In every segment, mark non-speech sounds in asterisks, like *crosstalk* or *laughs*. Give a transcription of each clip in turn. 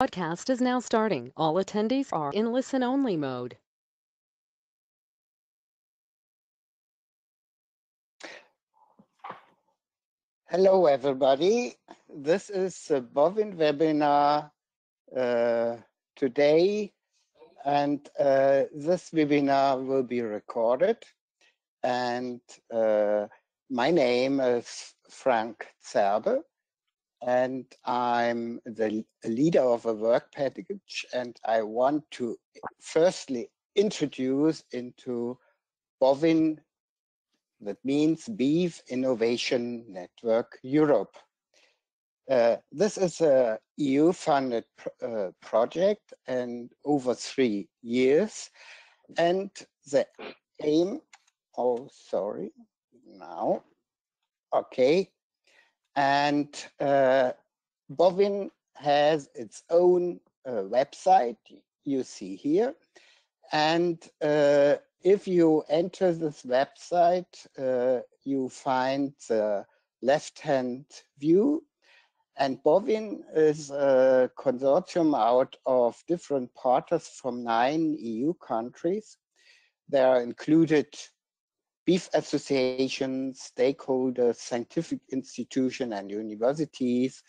Podcast is now starting. All attendees are in listen-only mode. Hello, everybody. This is a BovINE webinar uh, today, and uh, this webinar will be recorded. And uh, my name is Frank Zerbe, and I'm the leader of a work package and I want to firstly introduce into BovINE, that means Beef Innovation Network Europe. Uh, this is a EU-funded pr uh, project and over three years. And the aim, oh, sorry, now, okay, and uh, BovINE has its own uh, website you see here. And uh, if you enter this website, uh, you find the left-hand view. And BovINE is a consortium out of different partners from nine EU countries. They are included beef associations, stakeholders, scientific institutions and universities,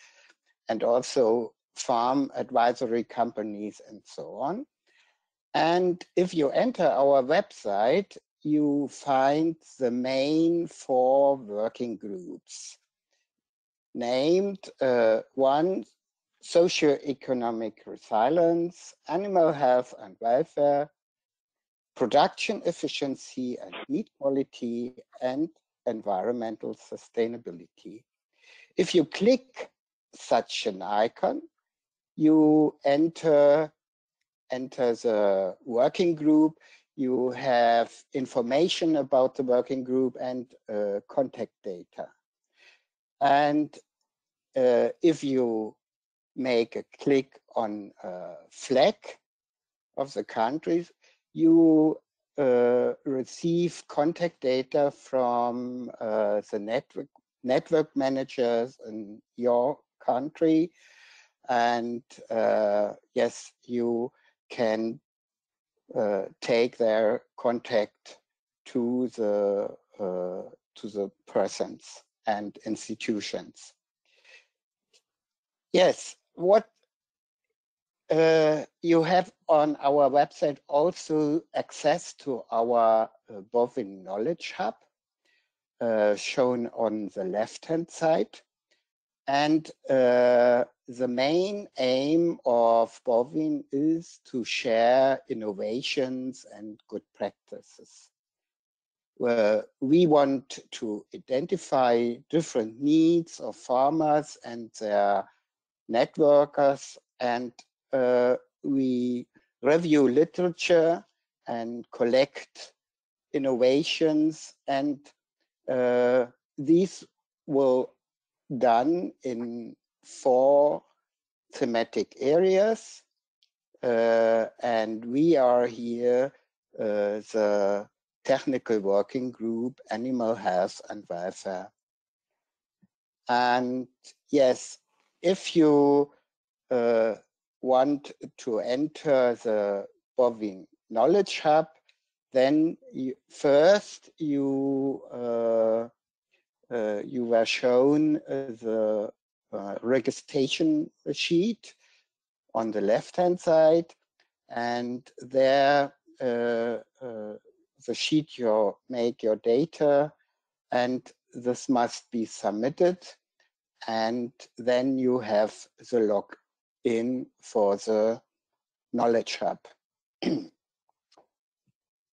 and also farm advisory companies and so on. And if you enter our website, you find the main four working groups named uh, one, socioeconomic resilience, animal health and welfare, production efficiency and meat quality, and environmental sustainability. If you click such an icon, you enter, enter the working group, you have information about the working group and uh, contact data. And uh, if you make a click on a flag of the countries, you uh, receive contact data from uh, the network network managers in your country. And uh, yes you can uh, take their contact to the uh, to the persons and institutions. Yes what uh, you have on our website also access to our uh, BovINE Knowledge Hub, uh, shown on the left-hand side. And uh, the main aim of BovINE is to share innovations and good practices. we want to identify different needs of farmers and their networkers and we review literature and collect innovations and uh, these will done in four thematic areas uh, and we are here uh, the technical working group animal health and welfare. And yes if you uh, want to enter the BovINE Knowledge Hub, then you, first you uh, uh, you were shown uh, the uh, registration sheet on the left hand side, and there uh, uh, the sheet you make your data, and this must be submitted, and then you have the log in for the Knowledge Hub. *clears throat*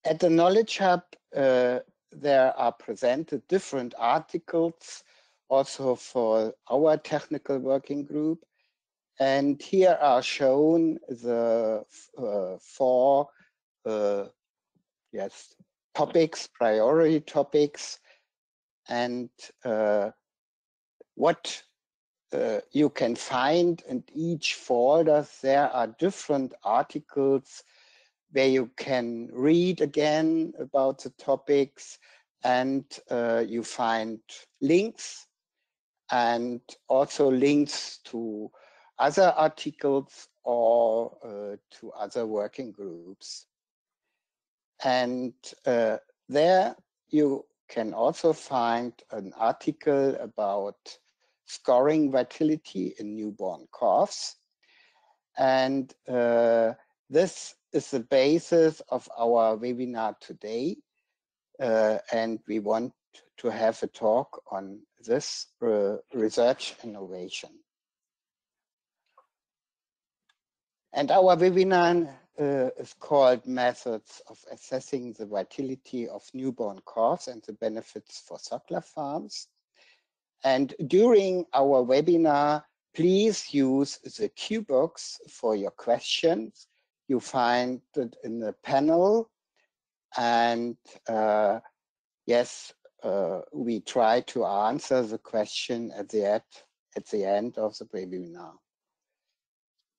At the Knowledge Hub, uh, there are presented different articles also for our technical working group. And here are shown the uh, four uh, yes, topics, priority topics, and uh, what uh, you can find in each folder there are different articles where you can read again about the topics and uh, you find links and also links to other articles or uh, to other working groups. And uh, there you can also find an article about scoring vitality in newborn calves. And uh, this is the basis of our webinar today. Uh, and we want to have a talk on this uh, research innovation. And our webinar uh, is called Methods of Assessing the Vitality of Newborn Calves and the Benefits for Suckler Farms. And during our webinar, please use the Q box for your questions. You find it in the panel. And uh, yes, uh, we try to answer the question at the end, at the end of the webinar.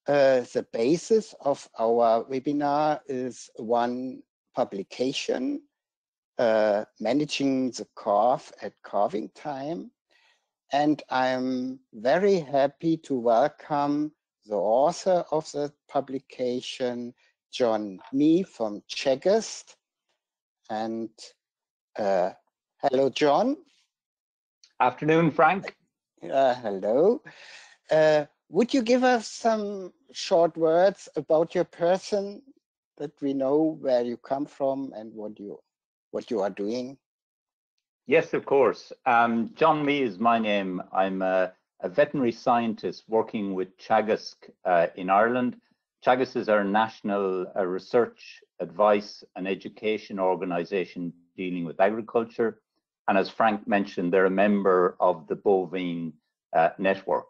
Uh, the basis of our webinar is one publication, uh, Managing the Calf at Calving Time. And I'm very happy to welcome the author of the publication, John Mee from Teagasc. And uh, hello, John. Afternoon, Frank. Uh, hello. Uh, would you give us some short words about your person that we know where you come from and what you what you are doing? Yes, of course. Um, John Mee is my name. I'm a, a veterinary scientist working with Teagasc uh, in Ireland. Teagasc is our national uh, research, advice and education organization dealing with agriculture. And as Frank mentioned, they're a member of the Bovine uh, Network.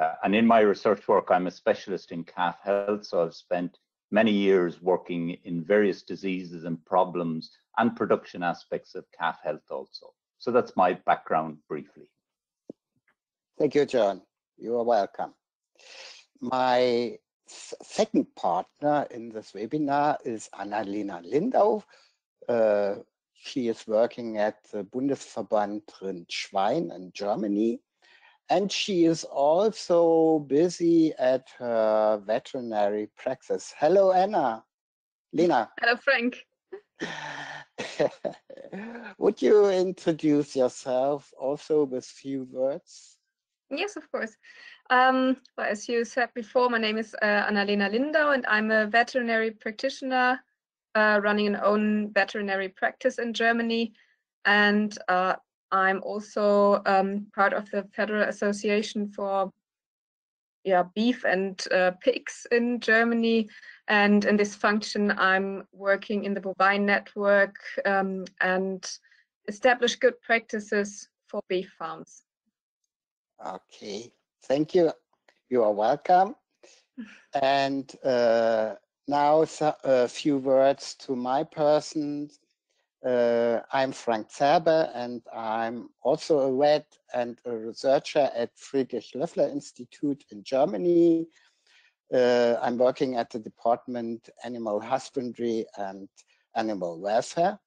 Uh, and in my research work, I'm a specialist in calf health. So I've spent many years working in various diseases and problems and production aspects of calf health also. So that's my background briefly. Thank you, John. You are welcome. My second partner in this webinar is Annalena Lindau. Uh, she is working at the Bundesverband Rind-Schwein in Germany. And she is also busy at her veterinary practice. Hello, Anna. Lena. Hello, Frank. *laughs* Would you introduce yourself also with few words? Yes, of course. Um, well, as you said before, my name is uh, Annalena Lindau, and I'm a veterinary practitioner uh, running an own veterinary practice in Germany. And uh, I'm also um, part of the Federal Association for yeah, beef and uh, pigs in Germany. And in this function, I'm working in the bovine network um, and establish good practices for beef farms. Okay, thank you. You are welcome. *laughs* and uh, now a few words to my person. Uh, I'm Frank Zerbe, and I'm also a vet and a researcher at Friedrich Loeffler Institute in Germany. Uh, I'm working at the Department Animal Husbandry and Animal Welfare.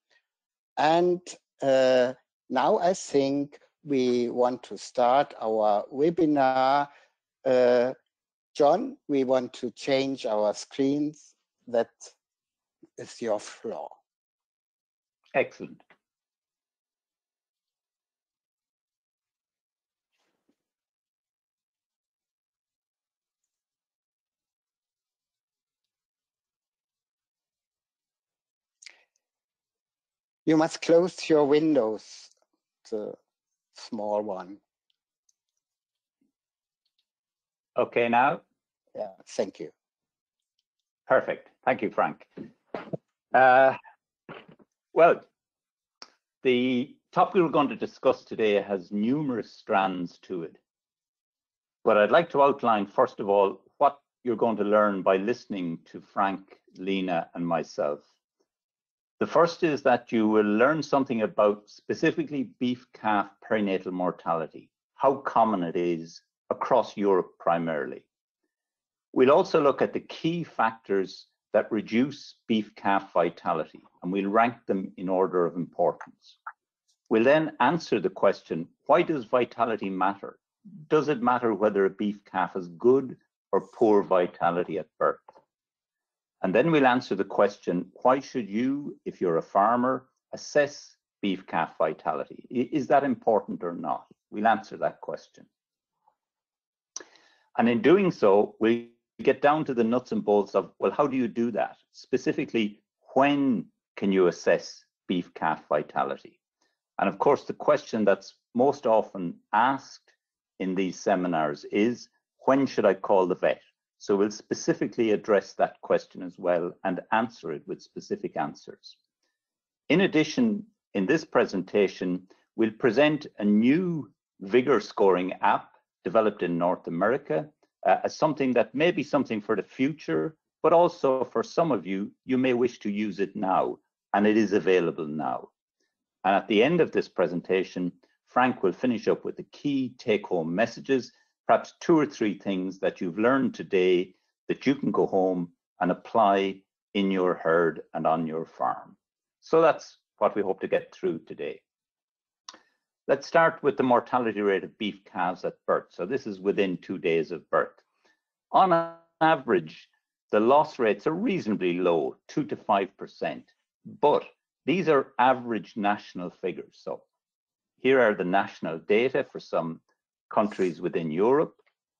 And uh, now I think we want to start our webinar. Uh, John, we want to change our screens. That is your floor. Excellent. You must close your windows, the small one. Okay, now? Yeah, thank you. Perfect. Thank you, Frank. Uh, well, the topic we're going to discuss today has numerous strands to it. But I'd like to outline, first of all, what you're going to learn by listening to Frank, Lena, and myself. The first is that you will learn something about specifically beef calf perinatal mortality, how common it is across Europe primarily. We'll also look at the key factors that reduce beef calf vitality, and we'll rank them in order of importance. We'll then answer the question, why does vitality matter? Does it matter whether a beef calf has good, or poor vitality at birth? And then we'll answer the question, why should you, if you're a farmer, assess beef calf vitality? Is that important or not? We'll answer that question. And in doing so, we get down to the nuts and bolts of, well, how do you do that? Specifically, when can you assess beef calf vitality? And of course, the question that's most often asked in these seminars is, when should I call the vet? So we'll specifically address that question as well and answer it with specific answers. In addition, in this presentation, we'll present a new vigor scoring app developed in North America uh, as something that may be something for the future, but also for some of you, you may wish to use it now, and it is available now. And at the end of this presentation, Frank will finish up with the key take-home messages perhaps two or three things that you've learned today that you can go home and apply in your herd and on your farm. So that's what we hope to get through today. Let's start with the mortality rate of beef calves at birth. So this is within two days of birth. On average, the loss rates are reasonably low, two to 5%, but these are average national figures. So here are the national data for some countries within Europe,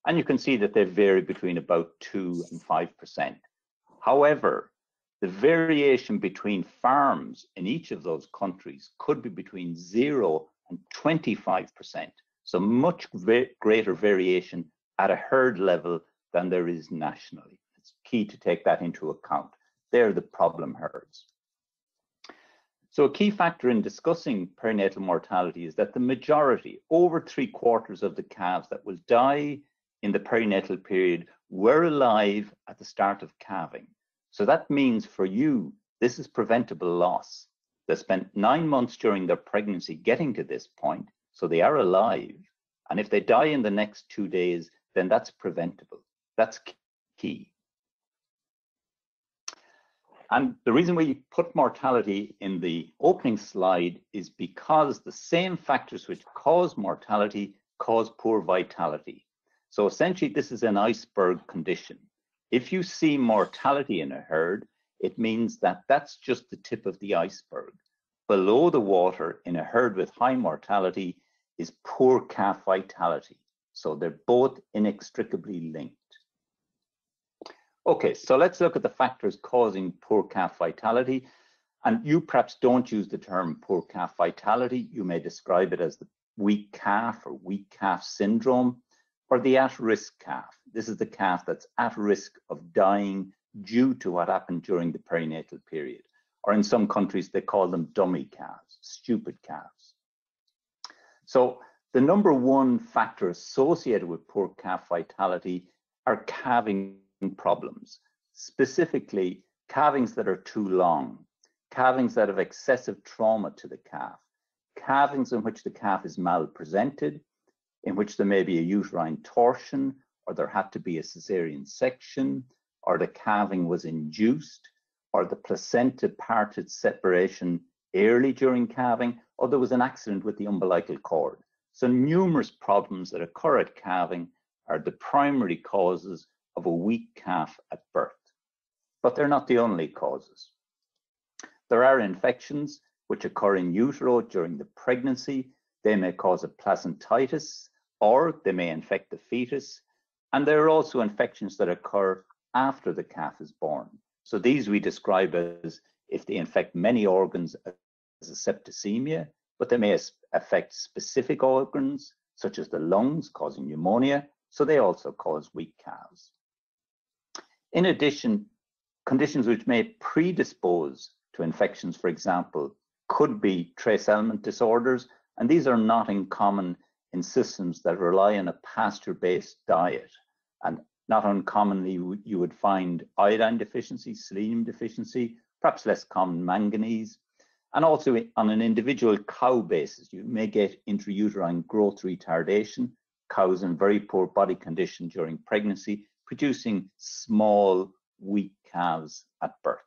and you can see that they vary between about 2 and 5%. However, the variation between farms in each of those countries could be between 0 and 25%, so much greater variation at a herd level than there is nationally. It's key to take that into account. They're the problem herds. So a key factor in discussing perinatal mortality is that the majority, over three quarters of the calves that will die in the perinatal period were alive at the start of calving. So that means for you, this is preventable loss. They spent nine months during their pregnancy getting to this point, so they are alive. And if they die in the next two days, then that's preventable. That's key. And the reason we put mortality in the opening slide is because the same factors which cause mortality cause poor vitality. So essentially, this is an iceberg condition. If you see mortality in a herd, it means that that's just the tip of the iceberg. Below the water in a herd with high mortality is poor calf vitality. So they're both inextricably linked. Okay, so let's look at the factors causing poor calf vitality. And you perhaps don't use the term poor calf vitality. You may describe it as the weak calf or weak calf syndrome or the at-risk calf. This is the calf that's at risk of dying due to what happened during the perinatal period. Or in some countries, they call them dummy calves, stupid calves. So the number one factor associated with poor calf vitality are calving problems, specifically calvings that are too long, calvings that have excessive trauma to the calf, calvings in which the calf is malpresented, in which there may be a uterine torsion, or there had to be a cesarean section, or the calving was induced, or the placenta parted separation early during calving, or there was an accident with the umbilical cord. So numerous problems that occur at calving are the primary causes of a weak calf at birth. But they're not the only causes. There are infections which occur in utero during the pregnancy. They may cause a placentitis or they may infect the fetus. And there are also infections that occur after the calf is born. So these we describe as if they infect many organs as a septicemia, but they may affect specific organs such as the lungs causing pneumonia. So they also cause weak calves. In addition, conditions which may predispose to infections, for example, could be trace element disorders, and these are not uncommon in systems that rely on a pasture-based diet. And not uncommonly, you would find iodine deficiency, selenium deficiency, perhaps less common manganese, and also on an individual cow basis, you may get intrauterine growth retardation, cows in very poor body condition during pregnancy producing small, weak calves at birth.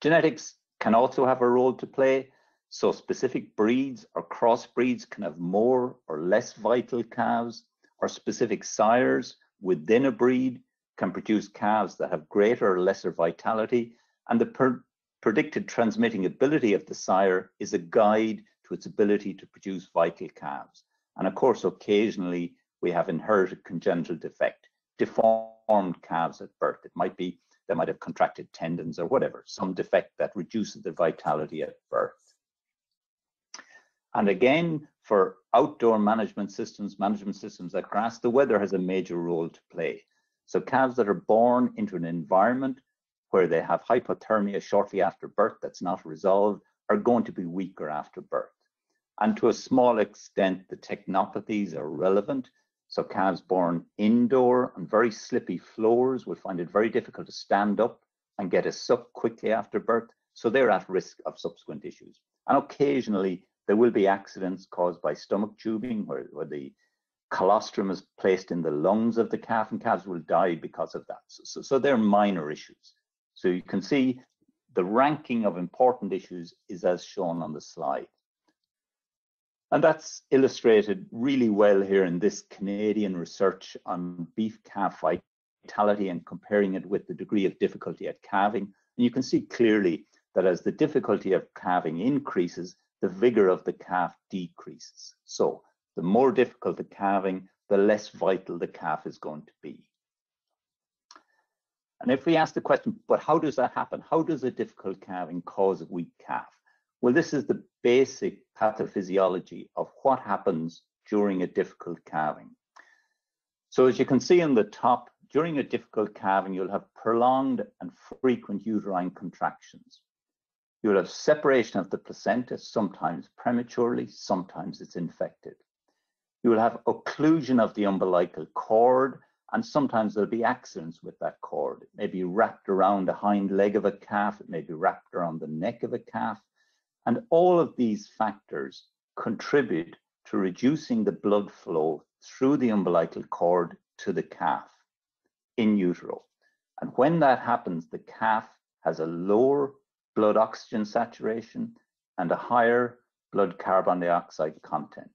Genetics can also have a role to play. So specific breeds or crossbreeds can have more or less vital calves, or specific sires within a breed can produce calves that have greater or lesser vitality, and the per predicted transmitting ability of the sire is a guide to its ability to produce vital calves. And of course, occasionally we have inherited congenital defect, deformed calves at birth. It might be they might have contracted tendons or whatever, some defect that reduces the vitality at birth. And again, for outdoor management systems, management systems like grass, the weather has a major role to play. So calves that are born into an environment where they have hypothermia shortly after birth that's not resolved are going to be weaker after birth. And to a small extent, the technopathies are relevant. So calves born indoor on very slippy floors will find it very difficult to stand up and get a suck quickly after birth. So they're at risk of subsequent issues. And occasionally there will be accidents caused by stomach tubing where, where the colostrum is placed in the lungs of the calf and calves will die because of that. So, so they're minor issues. So you can see the ranking of important issues is as shown on the slide. And that's illustrated really well here in this Canadian research on beef calf vitality and comparing it with the degree of difficulty at calving. And you can see clearly that as the difficulty of calving increases, the vigor of the calf decreases. So the more difficult the calving, the less vital the calf is going to be. And if we ask the question, but how does that happen? How does a difficult calving cause a weak calf? Well, this is the basic pathophysiology of what happens during a difficult calving. So as you can see in the top, during a difficult calving, you'll have prolonged and frequent uterine contractions. You'll have separation of the placenta, sometimes prematurely, sometimes it's infected. You will have occlusion of the umbilical cord, and sometimes there'll be accidents with that cord. It may be wrapped around the hind leg of a calf, it may be wrapped around the neck of a calf. And all of these factors contribute to reducing the blood flow through the umbilical cord to the calf in utero. And when that happens, the calf has a lower blood oxygen saturation and a higher blood carbon dioxide content.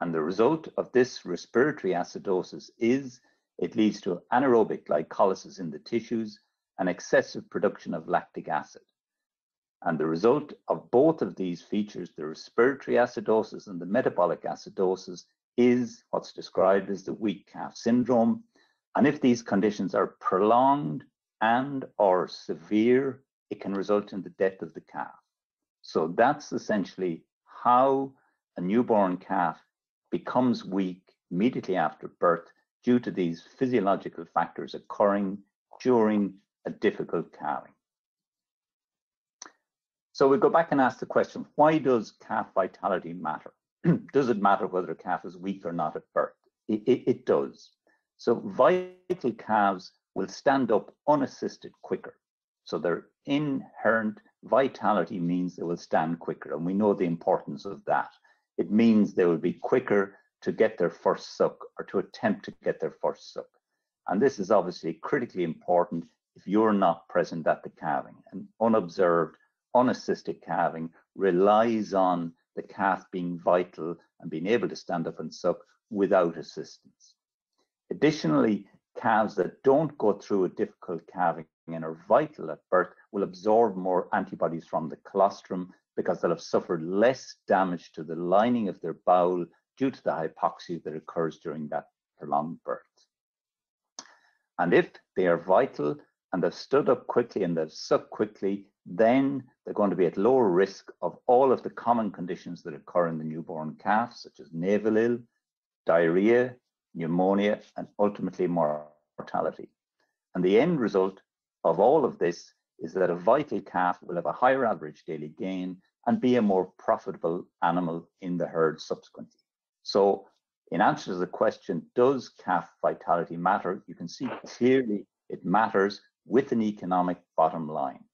And the result of this respiratory acidosis is it leads to anaerobic glycolysis in the tissues and excessive production of lactic acid. And the result of both of these features, the respiratory acidosis and the metabolic acidosis, is what's described as the weak calf syndrome. And if these conditions are prolonged and or severe, it can result in the death of the calf. So that's essentially how a newborn calf becomes weak immediately after birth due to these physiological factors occurring during a difficult calving. So we go back and ask the question, why does calf vitality matter? *clears throat* does it matter whether a calf is weak or not at birth? It, it, it does. So vital calves will stand up unassisted quicker. So their inherent vitality means they will stand quicker. And we know the importance of that it means they will be quicker to get their first suck or to attempt to get their first suck. And this is obviously critically important if you're not present at the calving. And unobserved, unassisted calving relies on the calf being vital and being able to stand up and suck without assistance. Additionally, calves that don't go through a difficult calving and are vital at birth will absorb more antibodies from the colostrum because they'll have suffered less damage to the lining of their bowel due to the hypoxia that occurs during that prolonged birth. And if they are vital and they've stood up quickly and they've sucked quickly, then they're going to be at lower risk of all of the common conditions that occur in the newborn calf, such as navel ill, diarrhea, pneumonia, and ultimately mortality. And the end result of all of this is that a vital calf will have a higher average daily gain and be a more profitable animal in the herd subsequently. So in answer to the question, does calf vitality matter? You can see clearly it matters with an economic bottom line.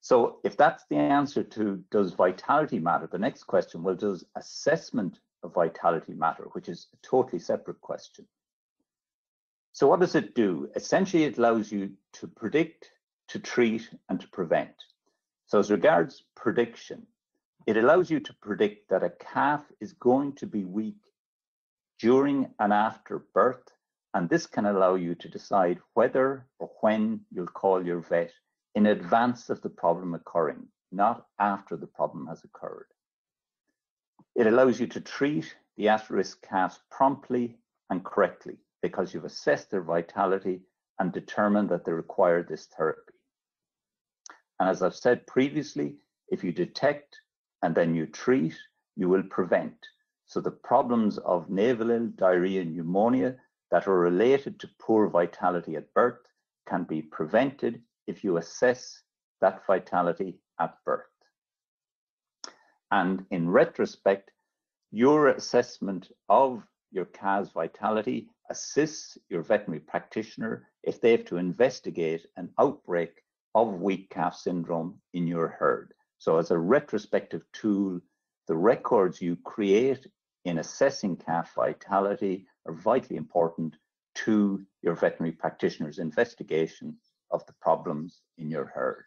So if that's the answer to does vitality matter, the next question, well, does assessment of vitality matter, which is a totally separate question. So what does it do? Essentially, it allows you to predict, to treat, and to prevent. So as regards prediction, it allows you to predict that a calf is going to be weak during and after birth, and this can allow you to decide whether or when you'll call your vet in advance of the problem occurring, not after the problem has occurred. It allows you to treat the at-risk calves promptly and correctly because you've assessed their vitality and determined that they require this therapy. And as I've said previously, if you detect and then you treat, you will prevent. So the problems of navel diarrhea, and pneumonia that are related to poor vitality at birth can be prevented if you assess that vitality at birth. And in retrospect, your assessment of your calf's vitality assists your veterinary practitioner if they have to investigate an outbreak of weak calf syndrome in your herd. So as a retrospective tool, the records you create in assessing calf vitality are vitally important to your veterinary practitioner's investigation of the problems in your herd.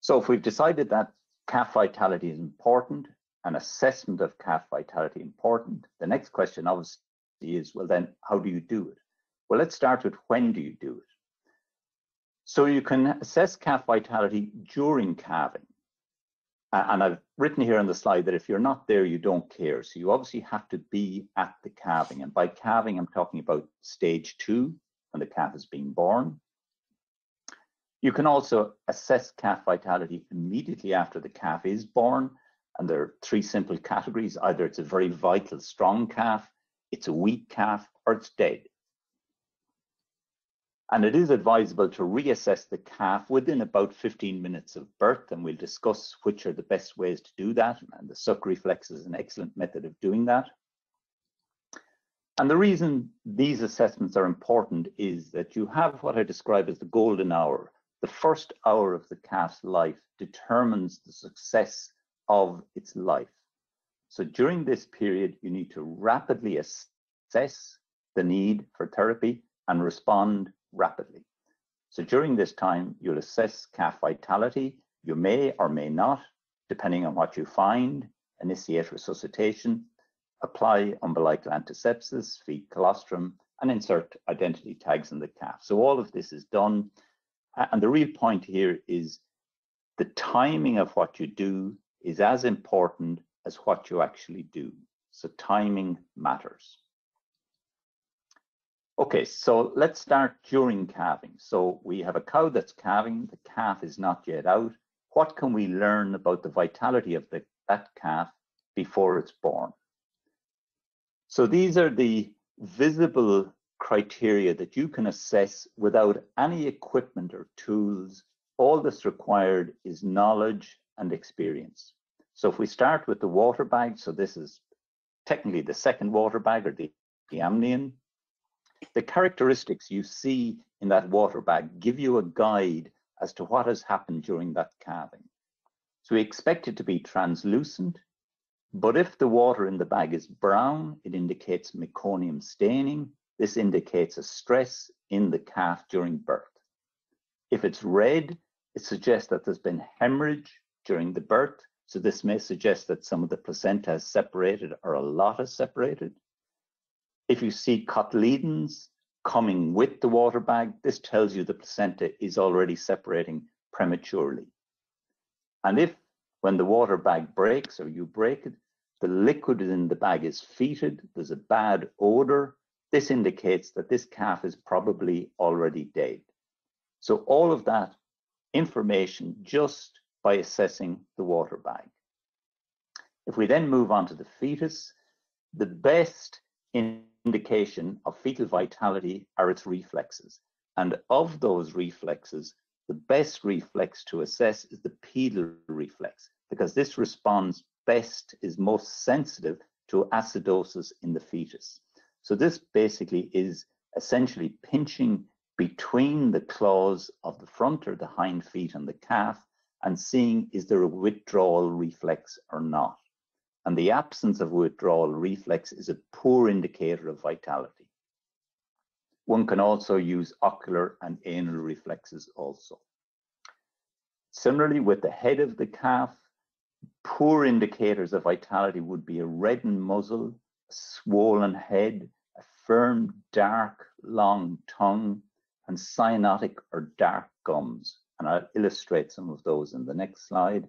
So if we've decided that calf vitality is important, an assessment of calf vitality important, the next question obviously is, well then, how do you do it? Well, let's start with when do you do it? So you can assess calf vitality during calving. And I've written here on the slide that if you're not there, you don't care. So you obviously have to be at the calving. And by calving, I'm talking about stage two, when the calf is being born. You can also assess calf vitality immediately after the calf is born. And there are three simple categories. Either it's a very vital, strong calf, it's a weak calf, or it's dead. And it is advisable to reassess the calf within about 15 minutes of birth, and we'll discuss which are the best ways to do that. And the suck reflex is an excellent method of doing that. And the reason these assessments are important is that you have what I describe as the golden hour. The first hour of the calf's life determines the success of its life. So during this period, you need to rapidly assess the need for therapy and respond rapidly. So during this time, you'll assess calf vitality. You may or may not, depending on what you find, initiate resuscitation, apply umbilical antisepsis, feed colostrum, and insert identity tags in the calf. So all of this is done. And the real point here is the timing of what you do is as important as what you actually do. So timing matters. Okay, so let's start during calving. So we have a cow that's calving, the calf is not yet out. What can we learn about the vitality of the, that calf before it's born? So these are the visible criteria that you can assess without any equipment or tools. All that's required is knowledge and experience. So if we start with the water bag, so this is technically the second water bag or the, the amnion, the characteristics you see in that water bag give you a guide as to what has happened during that calving. So we expect it to be translucent, but if the water in the bag is brown, it indicates meconium staining. This indicates a stress in the calf during birth. If it's red, it suggests that there's been hemorrhage during the birth. So this may suggest that some of the placenta has separated or a lot has separated. If you see cotyledons coming with the water bag, this tells you the placenta is already separating prematurely. And if when the water bag breaks or you break it, the liquid in the bag is fetid, there's a bad odor, this indicates that this calf is probably already dead. So all of that information just by assessing the water bag. If we then move on to the fetus, the best indication of fetal vitality are its reflexes. And of those reflexes, the best reflex to assess is the pedal reflex, because this responds best, is most sensitive to acidosis in the fetus. So this basically is essentially pinching between the claws of the front or the hind feet and the calf and seeing is there a withdrawal reflex or not and the absence of withdrawal reflex is a poor indicator of vitality. One can also use ocular and anal reflexes also. Similarly, with the head of the calf, poor indicators of vitality would be a reddened muzzle, a swollen head, a firm, dark, long tongue, and cyanotic or dark gums. And I'll illustrate some of those in the next slide.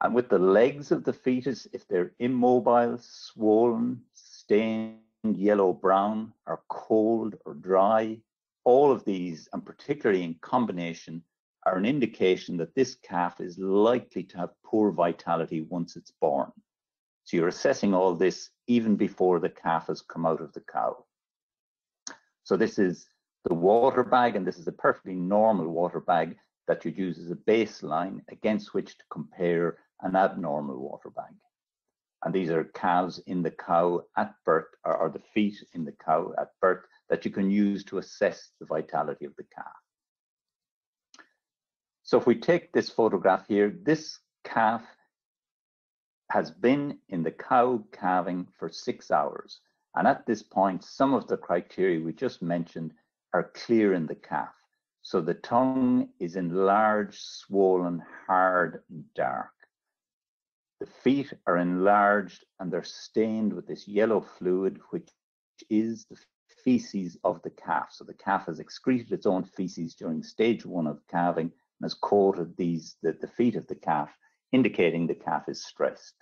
And with the legs of the fetus, if they're immobile, swollen, stained yellow brown, or cold or dry, all of these, and particularly in combination, are an indication that this calf is likely to have poor vitality once it's born. So you're assessing all this even before the calf has come out of the cow. So this is the water bag, and this is a perfectly normal water bag that you'd use as a baseline against which to compare an abnormal water bag. And these are calves in the cow at birth, or, or the feet in the cow at birth that you can use to assess the vitality of the calf. So if we take this photograph here, this calf has been in the cow calving for six hours. And at this point, some of the criteria we just mentioned are clear in the calf. So the tongue is enlarged, swollen, hard, and dark. The feet are enlarged and they're stained with this yellow fluid, which is the feces of the calf. So the calf has excreted its own feces during stage one of calving and has coated these the, the feet of the calf, indicating the calf is stressed.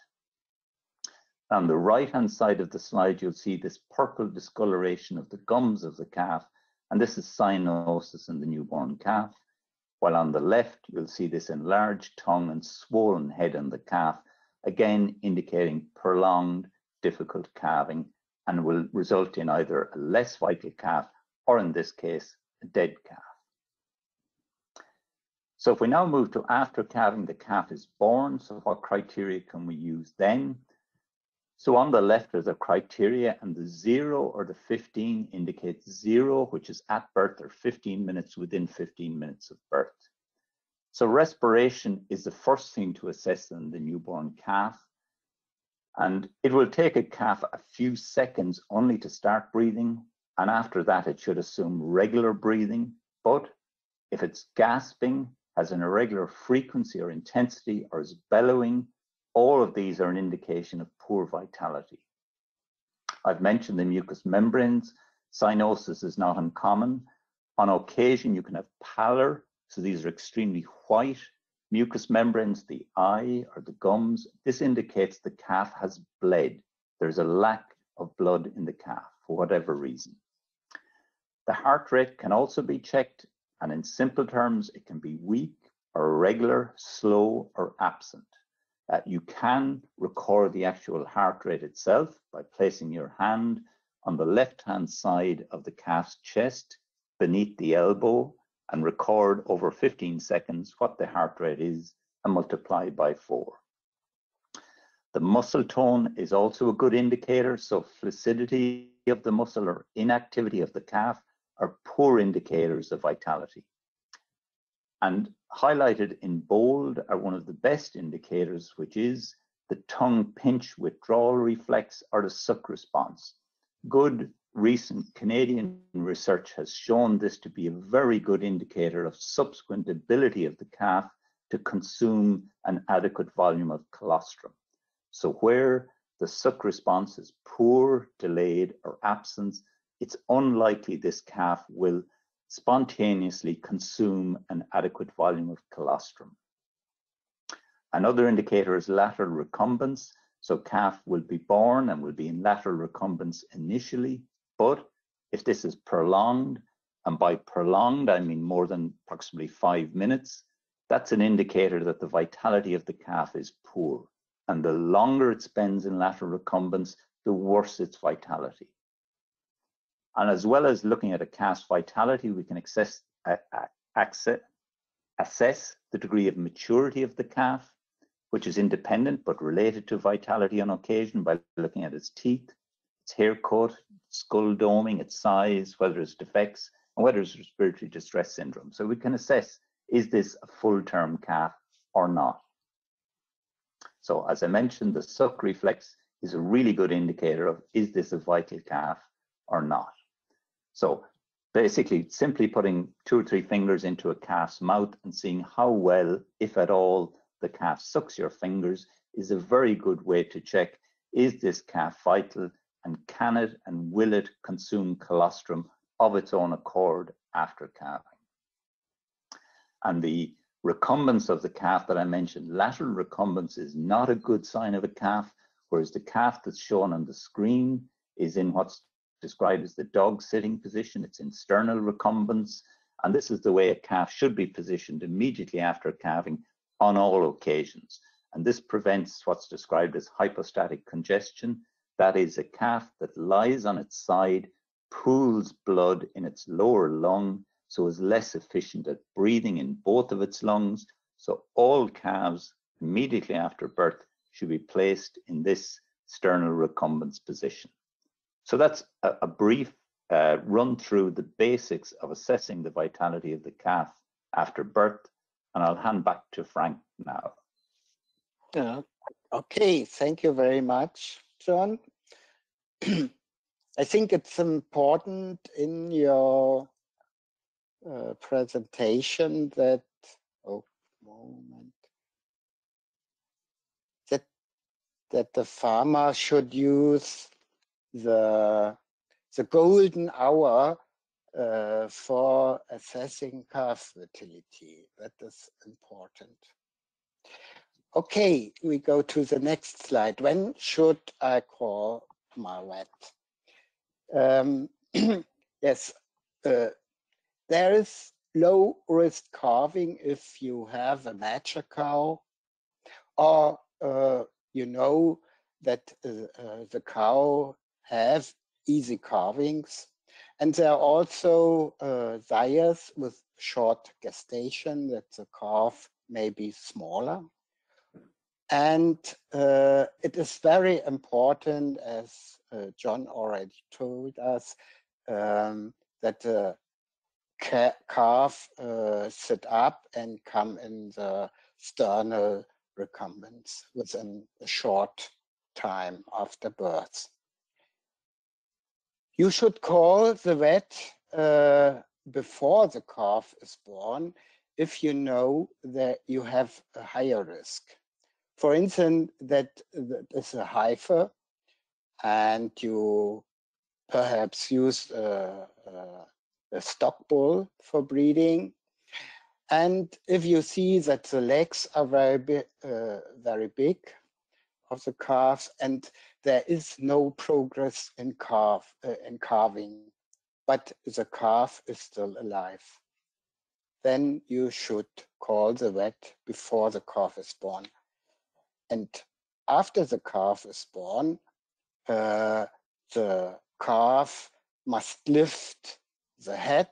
On the right-hand side of the slide, you'll see this purple discoloration of the gums of the calf, and this is cyanosis in the newborn calf. While on the left, you'll see this enlarged tongue and swollen head in the calf, again indicating prolonged difficult calving and will result in either a less vital calf or in this case, a dead calf. So if we now move to after calving, the calf is born. So what criteria can we use then? So on the left are the criteria and the zero or the 15 indicates zero, which is at birth or 15 minutes within 15 minutes of birth. So respiration is the first thing to assess in the newborn calf. And it will take a calf a few seconds only to start breathing. And after that, it should assume regular breathing. But if it's gasping, has an irregular frequency or intensity, or is bellowing, all of these are an indication of poor vitality. I've mentioned the mucous membranes. Cyanosis is not uncommon. On occasion, you can have pallor, so these are extremely white mucous membranes, the eye or the gums. This indicates the calf has bled. There's a lack of blood in the calf for whatever reason. The heart rate can also be checked, and in simple terms, it can be weak or irregular, slow or absent. Uh, you can record the actual heart rate itself by placing your hand on the left-hand side of the calf's chest beneath the elbow and record over 15 seconds what the heart rate is and multiply by four. The muscle tone is also a good indicator, so flaccidity of the muscle or inactivity of the calf are poor indicators of vitality. And highlighted in bold are one of the best indicators, which is the tongue pinch withdrawal reflex or the suck response. Good recent Canadian research has shown this to be a very good indicator of subsequent ability of the calf to consume an adequate volume of colostrum. So where the suck response is poor, delayed, or absent, it's unlikely this calf will spontaneously consume an adequate volume of colostrum. Another indicator is lateral recumbence. So calf will be born and will be in lateral recumbence initially, but if this is prolonged, and by prolonged, I mean more than approximately five minutes, that's an indicator that the vitality of the calf is poor. And the longer it spends in lateral recumbence, the worse its vitality. And as well as looking at a calf's vitality, we can access, uh, access, assess the degree of maturity of the calf, which is independent but related to vitality on occasion by looking at its teeth, its hair coat, skull doming, its size, whether it's defects, and whether it's respiratory distress syndrome. So we can assess, is this a full-term calf or not? So as I mentioned, the suck reflex is a really good indicator of, is this a vital calf or not? So basically simply putting two or three fingers into a calf's mouth and seeing how well, if at all, the calf sucks your fingers is a very good way to check is this calf vital and can it and will it consume colostrum of its own accord after calving? And the recumbence of the calf that I mentioned, lateral recumbence is not a good sign of a calf, whereas the calf that's shown on the screen is in what's described as the dog sitting position. It's in sternal recumbence. And this is the way a calf should be positioned immediately after calving on all occasions. And this prevents what's described as hypostatic congestion. That is a calf that lies on its side, pools blood in its lower lung, so is less efficient at breathing in both of its lungs. So all calves immediately after birth should be placed in this sternal recumbence position. So that's a, a brief uh, run through the basics of assessing the vitality of the calf after birth, and I'll hand back to Frank now. Yeah. Okay, thank you very much, John. *clears throat* I think it's important in your uh, presentation that, oh, moment, that, that the farmer should use the, the golden hour uh, for assessing calf vitality. That is important. Okay, we go to the next slide. When should I call my vet? Um, *clears throat* yes, uh, there is low risk calving if you have a mature cow or uh, you know that uh, uh, the cow have easy calvings. And there are also uh, with short gestation that the calf may be smaller. And uh, it is very important, as uh, John already told us, um, that the ca calf uh, sit up and come in the sternal recumbence within a short time after birth. You should call the vet uh, before the calf is born if you know that you have a higher risk for instance, that, that is a heifer and you perhaps use a, a, a stock bull for breeding. And if you see that the legs are very uh, very big of the calves and there is no progress in calf uh, in calving, but the calf is still alive, then you should call the vet before the calf is born. And after the calf is born, uh, the calf must lift the head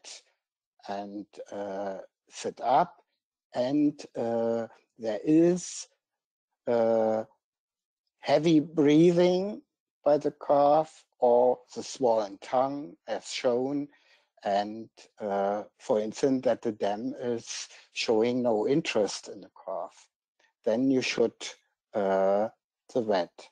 and uh, sit up. And uh, there is uh, heavy breathing by the calf or the swollen tongue as shown. And uh, for instance, that the dam is showing no interest in the calf. Then you should uh, the vet.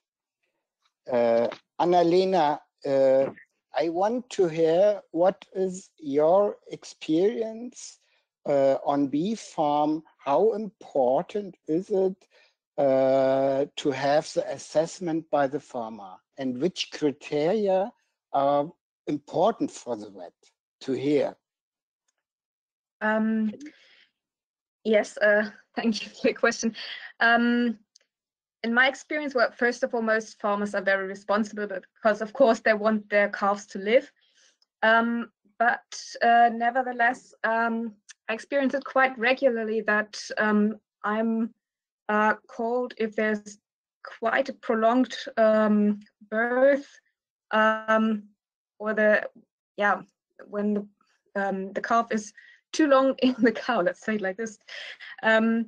Uh, Annalena, uh, I want to hear what is your experience uh, on bee farm? How important is it to have the assessment by the farmer and which criteria are important for the vet to hear? Um, yes, uh, *laughs* thank you for the question. Um, in my experience, well, first of all, most farmers are very responsible because, of course, they want their calves to live. Um, but uh, nevertheless, um, I experience it quite regularly that um, I'm uh, called if there's quite a prolonged um, birth um, or the, yeah, when the, um, the calf is too long *laughs* in the cow, let's say it like this. Um,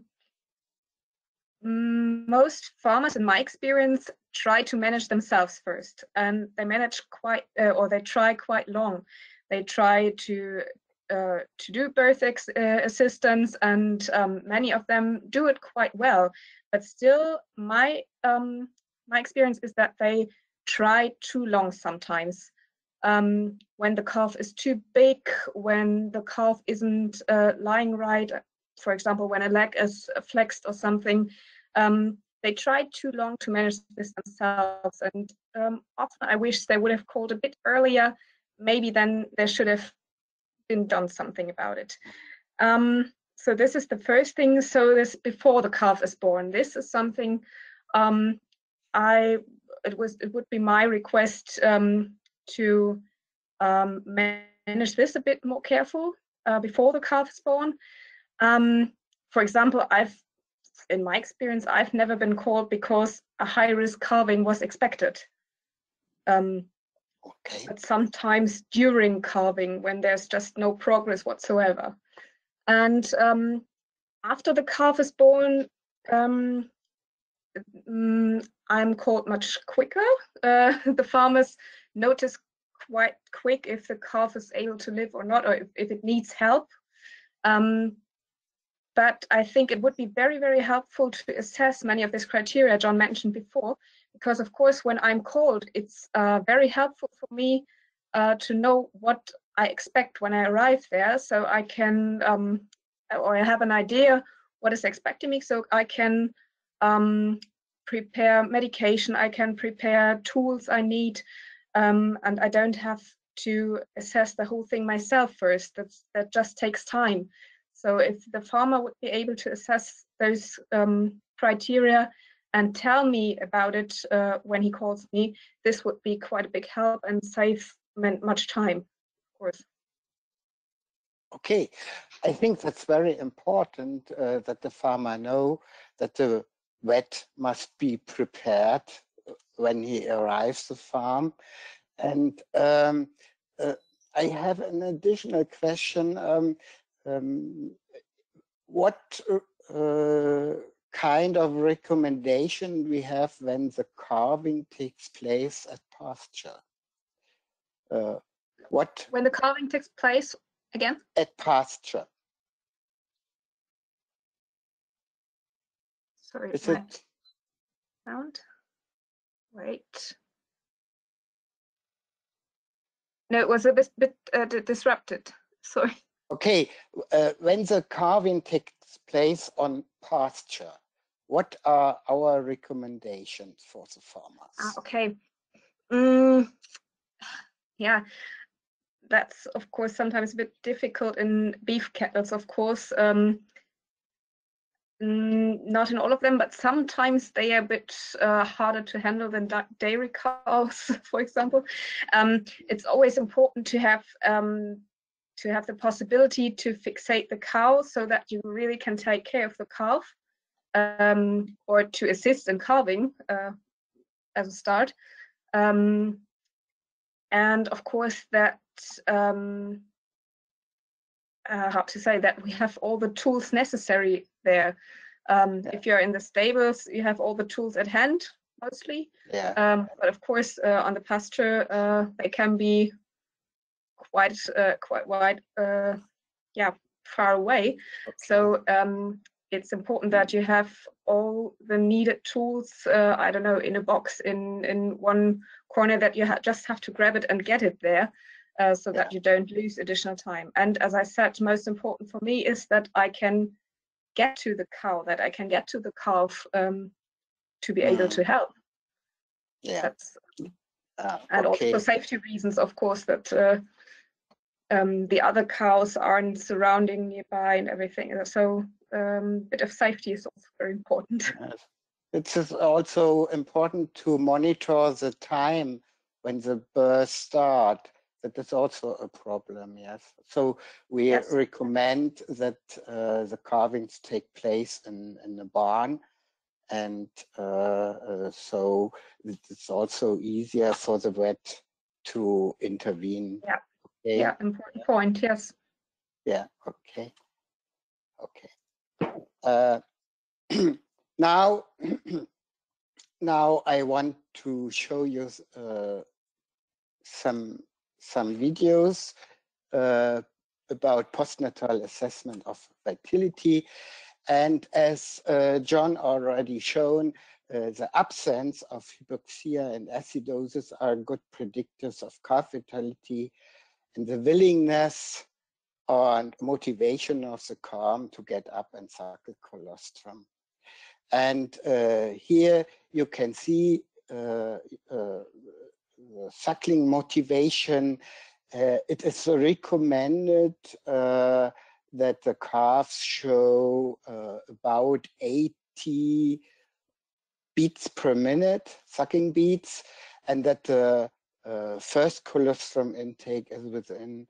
most farmers in my experience try to manage themselves first and they manage quite uh, or they try quite long they try to uh, to do birth ex- uh, assistance and um, many of them do it quite well but still my um, my experience is that they try too long sometimes um, when the calf is too big when the calf isn't uh, lying right for example, when a leg is flexed or something, um, they try too long to manage this themselves. And um, often I wish they would have called a bit earlier. Maybe then there should have been done something about it. Um, so this is the first thing. So this before the calf is born. This is something um, I it was it would be my request um, to um, manage this a bit more careful uh, before the calf is born. Um, for example, I've in my experience, I've never been called because a high risk calving was expected. Um, Okay. but sometimes during calving when there's just no progress whatsoever. And um, after the calf is born, um, mm, I'm called much quicker. *laughs* Uh, the farmers notice quite quick if the calf is able to live or not, or if, if it needs help. Um, but I think it would be very, very helpful to assess many of these criteria John mentioned before, because of course, when I'm called, it's uh, very helpful for me uh, to know what I expect when I arrive there, so I can, um, or I have an idea what is expecting me, so I can um, prepare medication, I can prepare tools I need, um, and I don't have to assess the whole thing myself first. That's, that just takes time. So if the farmer would be able to assess those um, criteria and tell me about it uh, when he calls me, this would be quite a big help and save much time, of course. Okay, I think that's very important uh, that the farmer know that the vet must be prepared uh, when he arrives the farm. And um, uh, I have an additional question. Um, um, what uh, kind of recommendation we have when the calving takes place at pasture? Uh, what When the calving takes place, again, at pasture? sorry, Is it sound. Wait. No, it was a bit, bit uh, disrupted. Sorry. okay? Uh, when the calving takes place on pasture, what are our recommendations for the farmers? Ah, okay. Mm, yeah, that's of course sometimes a bit difficult in beef kettles, of course. Um, mm, not in all of them, but sometimes they are a bit uh, harder to handle than dairy cows, *laughs* for example. Um, it's always important to have um, to have the possibility to fixate the cow so that you really can take care of the calf um, or to assist in calving uh, as a start. Um, and of course that um, uh, how to say that we have all the tools necessary there. Um, Yeah. If you're in the stables, you have all the tools at hand mostly. Yeah, Um, but of course, uh, on the pasture, uh, they can be quite uh, quite wide, uh, yeah, far away. okay. So um, it's important that you have all the needed tools. Uh, I don't know, in a box in in one corner that you ha- just have to grab it and get it there, uh, so that you don't lose additional time. And as I said, most important for me is that I can get to the cow, that I can get to the calf um, to be able Mm. to help. yeah. That's uh, and okay. also safety reasons, of course, that uh, um, the other cows aren't surrounding nearby and everything. So um, bit of safety is also very important. *laughs* Yes. It is also important to monitor the time when the births start. That is also a problem, yes. So we Yes. recommend that uh, the calvings take place in, in the barn. And uh, uh, so it's also easier for the vet to intervene. Yeah. Yeah, important point. Yes. Yeah, okay. Okay. Uh, *clears throat* now, *clears throat* now I want to show you uh, some some videos uh, about postnatal assessment of vitality. And as uh, John already shown, uh, the absence of hypoxia and acidosis are good predictors of calf vitality and the willingness and motivation of the calm to get up and suckle colostrum. And uh, here you can see uh, uh, suckling motivation. Uh, it is recommended uh, that the calves show uh, about 80 beats per minute, sucking beats, and that the first colostrum intake is within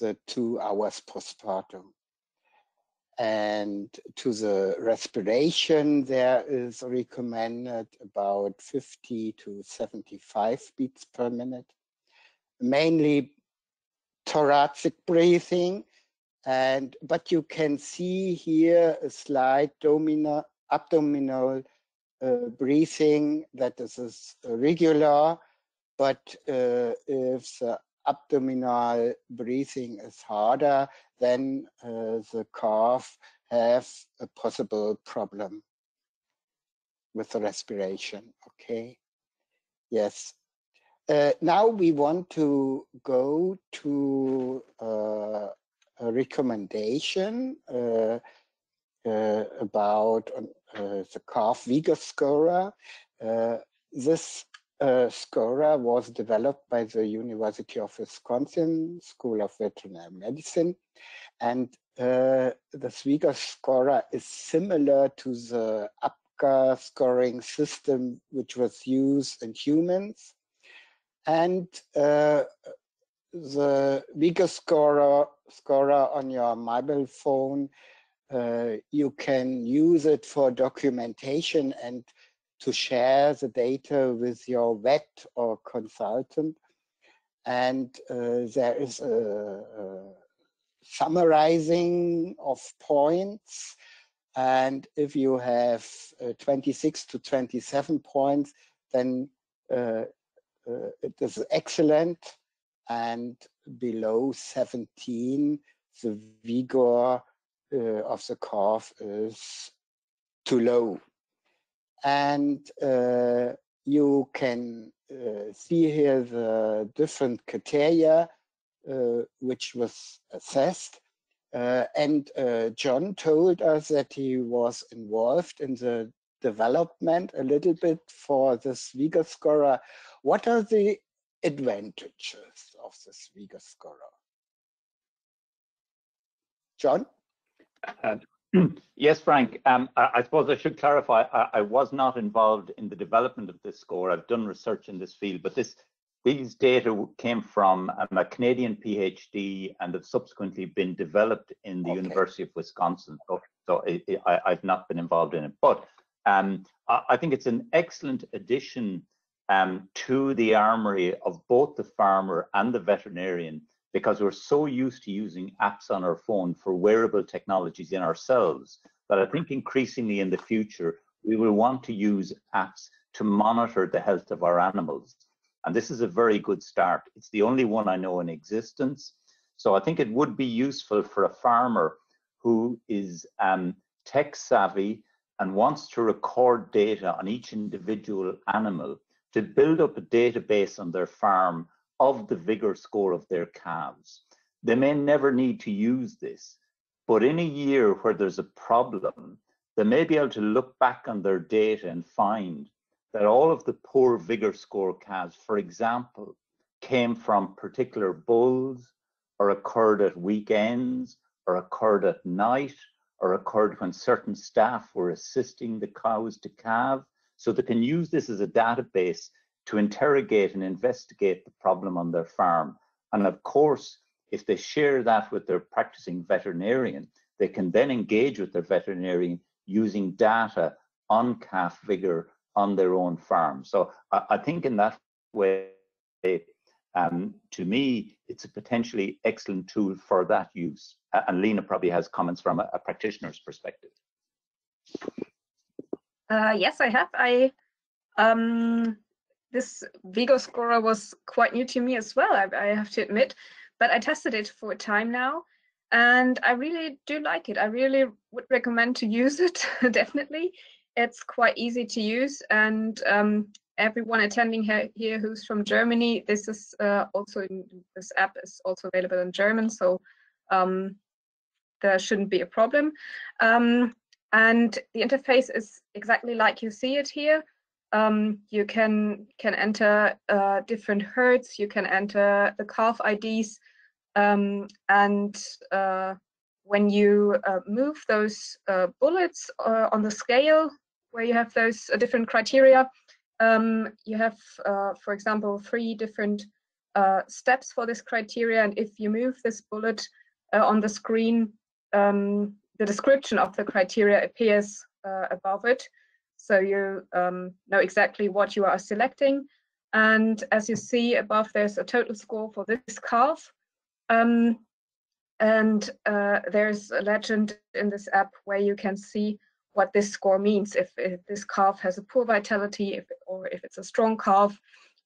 the two hours postpartum. And to the respiration, there is recommended about 50 to 75 beats per minute, mainly thoracic breathing. And but you can see here a slight domino, abdominal uh, breathing that is, is regular, but uh, if the abdominal breathing is harder, then uh, the calf have a possible problem with the respiration, okay? Yes. Uh, now we want to go to uh, a recommendation uh, uh, about the calf Vigor score. this uh, SCORA was developed by the University of Wisconsin School of Veterinary Medicine. And uh, the Vigor score is similar to the APGAR scoring system, which was used in humans. And uh, the Vigor score, scorer on your mobile phone, uh, you can use it for documentation and to share the data with your vet or consultant. And uh, there is a, a, summarizing of points. And if you have uh, 26 to 27 points, then uh, uh it is excellent. And below 17, the vigor uh, of the calf is too low and uh, you can uh, see here the different criteria uh, which was assessed. Uh, and uh, John told us that he was involved in the development a little bit for this Vigor score. What are the advantages of this Vigor score? John? Yes, Frank. Um, I, I, suppose I should clarify. I, I, was not involved in the development of this score. I've done research in this field, but this these data came from um, a Canadian PhD and have subsequently been developed in the okay. University of Wisconsin. So, so it, it, I, have not been involved in it, but um, I, I, think it's an excellent addition um, to the armory of both the farmer and the veterinarian because we're so used to using apps on our phone for wearable technologies in ourselves that I think increasingly in the future, we will want to use apps to monitor the health of our animals. And this is a very good start. It's the only one I know in existence. So I think it would be useful for a farmer who is um, tech savvy and wants to record data on each individual animal to build up a database on their farm of the vigor score of their calves. They may never need to use this, but in a year where there's a problem, they may be able to look back on their data and find that all of the poor vigor score calves, for example, came from particular bulls or occurred at weekends or occurred at night or occurred when certain staff were assisting the cows to calve. So they can use this as a database to interrogate and investigate the problem on their farm. And of course, if they share that with their practicing veterinarian, they can then engage with their veterinarian using data on calf vigor on their own farm. So I, I think in that way, um, to me, it's a potentially excellent tool for that use. and Lena probably has comments from a, a practitioner's perspective. Uh, yes, I have. I um, this Vigor score was quite new to me as well, I, I, have to admit, but I tested it for a time now and I really do like it. I really would recommend to use it, *laughs* definitely. It's quite easy to use and um, everyone attending here who's from Germany, this is uh, also, in, this app is also available in German, so um, there shouldn't be a problem. Um, And the interface is exactly like you see it here. Um, you can can enter uh, different herds. You can enter the calf IDs, um, and uh, when you uh, move those uh, bullets uh, on the scale, where you have those uh, different criteria, um, you have, for example, three different steps for this criteria. And if you move this bullet on the screen, um, the description of the criteria appears above it. So you um, know exactly what you are selecting. And as you see above, there's a total score for this calf. Um, and uh, there's a legend in this app where you can see what this score means, if, if this calf has a poor vitality, if, or if it's a strong calf,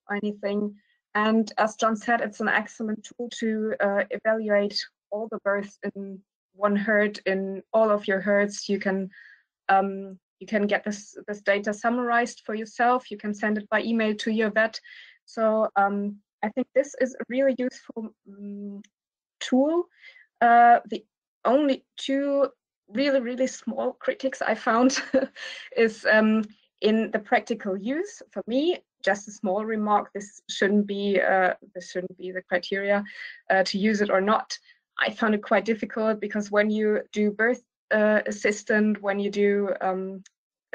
or anything. And as John said, it's an excellent tool to uh, evaluate all the births in one herd, in all of your herds. You can um, you can get this, this data summarized for yourself. You can send it by email to your vet. So um, I think this is a really useful um, tool. Uh, the only two really, really small critics I found *laughs* is um, in the practical use. For me, just a small remark, this shouldn't be, uh, this shouldn't be the criteria uh, to use it or not. I found it quite difficult because when you do birth uh, assistant when you do um,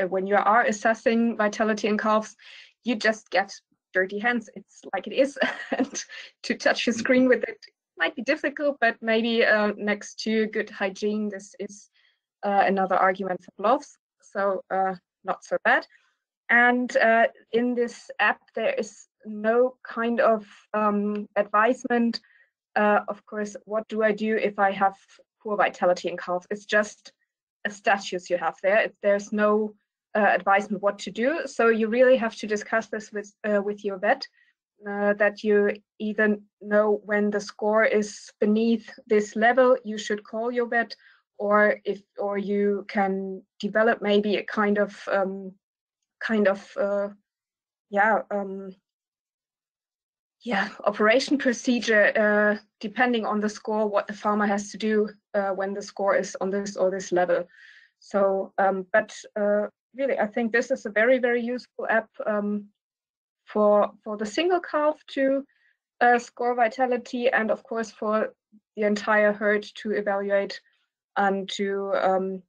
uh, when you are assessing vitality in calves you just get dirty hands. It's like it is. *laughs* And to touch your screen with it might be difficult but maybe uh, next to good hygiene this is uh, another argument for gloves. So uh, not so bad. And uh, in this app there is no kind of um, advisement. Of course what do i do if i have poor vitality in calves. It's just a status you have there. There's no uh, advice on what to do. So you really have to discuss this with uh, with your vet. Uh, that you either know when the score is beneath this level, you should call your vet, or if or you can develop maybe a kind of um, kind of uh, yeah um, yeah, operation procedure, uh, depending on the score, what the farmer has to do uh, when the score is on this or this level. So, um, but uh, really, I think this is a very, very useful app um, for for the single calf to uh, score vitality, and of course for the entire herd to evaluate and to um,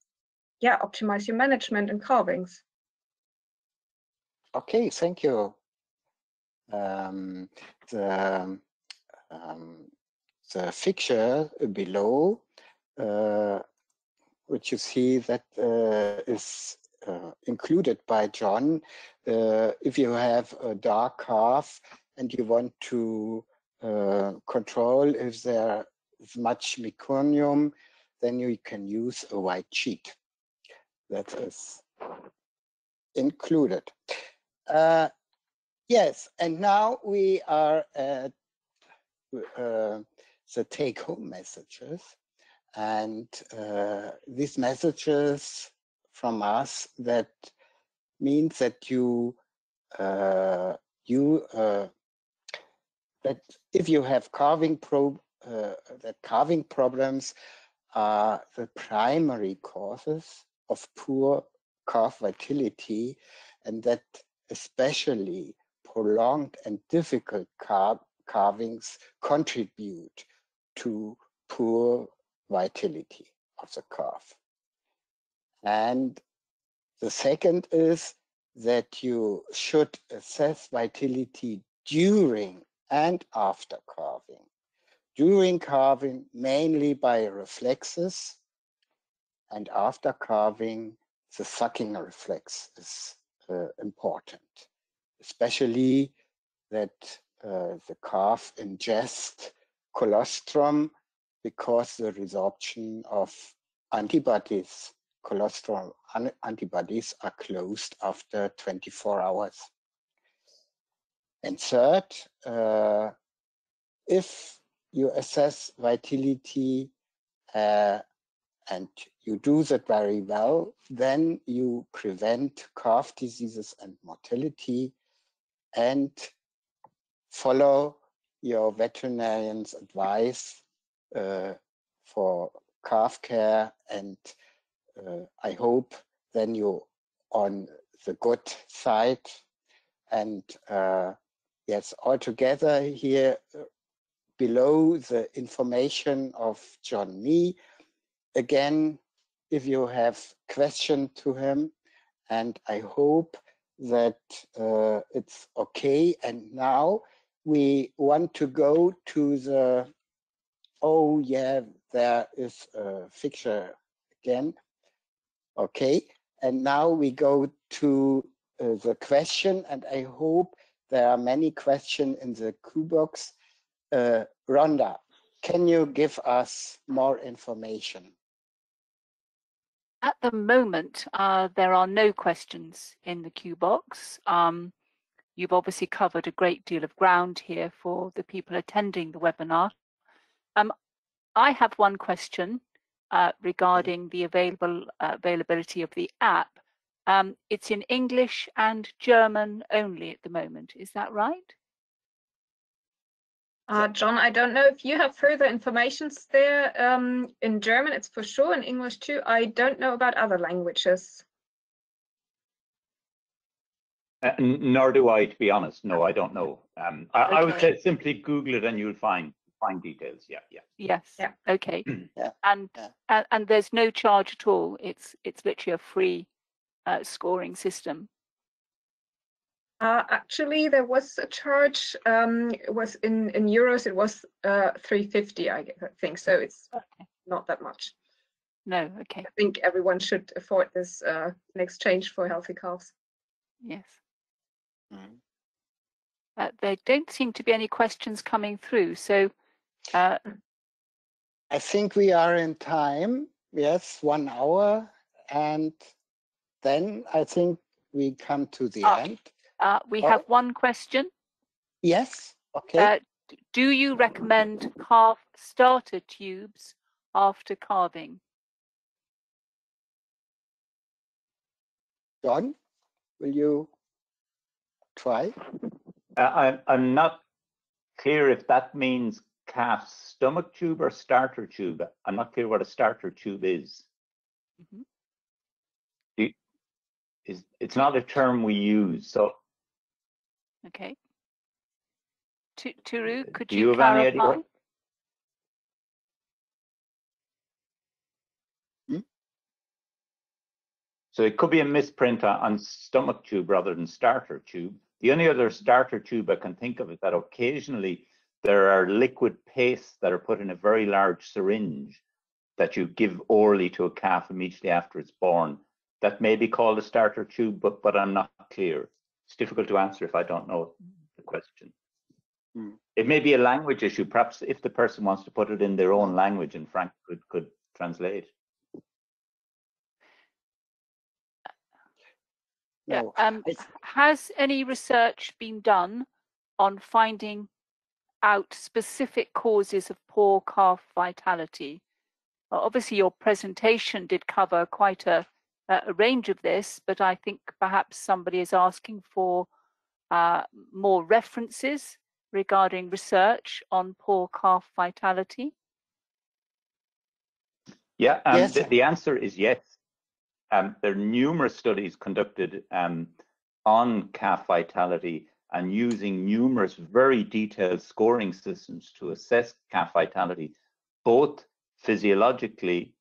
yeah optimize your management and calvings. Okay, thank you. Um, the, um, the figure below, uh, which you see that uh, is uh, included by John. Uh, if you have a dark calf and you want to uh, control if there is much meconium, then you can use a white sheet. That is included. Uh, Yes, and now we are at uh, the take-home messages. And uh, these messages from us that means that you uh, you uh, that if you have calving probe uh, that calving problems are the primary causes of poor calf vitality and that especially prolonged and difficult car calvings contribute to poor vitality of the calf. And the second is that you should assess vitality during and after calving. During calving, mainly by reflexes, and after calving, the sucking reflex is uh, important especially that uh, the calf ingest colostrum because the resorption of antibodies, colostrum antibodies are closed after 24 hours. And third, uh, if you assess vitality uh, and you do that very well, then you prevent calf diseases and mortality and follow your veterinarian's advice uh, for calf care and uh, I hope then you're on the good side. And uh, yes, altogether here uh, below the information of John Mee. Again, if you have question to him, and I hope that uh, it's okay. And now we want to go to the, oh yeah, there is a fixture again. Okay, and now we go to uh, the question, and I hope there are many questions in the Q box. Uh, Rhonda, can you give us more information? At the moment, uh, there are no questions in the Q box. Um, you've obviously covered a great deal of ground here for the people attending the webinar. Um, I have one question uh, regarding the available uh, availability of the app. Um, it's in English and German only at the moment. Is that right? Uh, John, I don't know if you have further informations there. Um, in German, it's for sure. In English too. I don't know about other languages. Uh, nor do I, to be honest. No, I don't know. Um, I, I, would say simply Google it and you'll find find details. Yeah, yeah. Yes. Yeah. Okay. *clears throat* Yeah, And, yeah. and and there's no charge at all. It's it's literally a free uh, scoring system. Uh, actually, there was a charge. Um, it was in in euros. It was uh, 350, I think. So it's Okay. not that much. No. Okay. I think everyone should afford this uh, in exchange for healthy calves. Yes. Mm. Uh, there don't seem to be any questions coming through. So uh, I think we are in time. Yes, one hour. And then I think we come to the Ah, end. Uh, we Oh. have one question. Yes, okay. Uh, do you recommend calf starter tubes after calving? John, will you try? Uh, I'm I'm not clear if that means calf stomach tube or starter tube. I'm not clear what a starter tube is. Mhm. Do- Is it's not a term we use. So Okay. Tu- uh, Turu, could do you, you have any clarify? Hmm? So it could be a misprint on, on stomach tube rather than starter tube. The only other starter tube I can think of is that occasionally there are liquid pastes that are put in a very large syringe that you give orally to a calf immediately after it's born. That may be called a starter tube, but but I'm not clear. It's difficult to answer if I don't know the question. Hmm. It may be a language issue. Perhaps if the person wants to put it in their own language and Frank could could translate. Yeah, Um, has any research been done on finding out specific causes of poor calf vitality? Well, obviously, your presentation did cover quite a, a range of this, but I think perhaps somebody is asking for uh, more references regarding research on poor calf vitality. Yeah, um, Yes. the, the answer is yes. Um, there are numerous studies conducted um, on calf vitality and using numerous very detailed scoring systems to assess calf vitality, both physiologically